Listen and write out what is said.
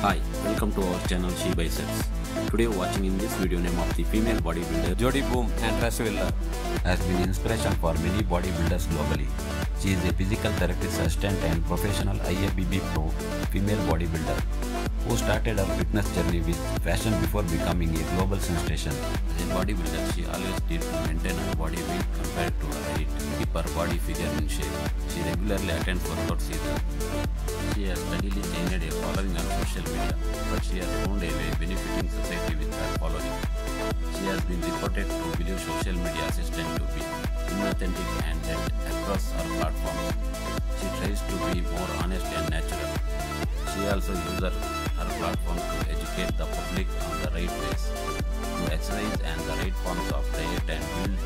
Hi, welcome to our channel She Biceps. Today watching in this video name of the female bodybuilder Jodi Boam and Russ Willer. has been inspiration for many bodybuilders globally. She is a physical therapist assistant and professional IFBB pro female bodybuilder who started her fitness journey with fashion before becoming a global sensation. As a bodybuilder, she always did to maintain her body weight compared to her height, keep her body figure in shape. She regularly. She has steadily gained a following on social media, but she has found a way benefiting society with her following. She has been reported to believe social media assistant to be inauthentic and that across her platforms. She tries to be more honest and natural. She also uses her platform to educate the public on the right ways to exercise and the right forms of diet and build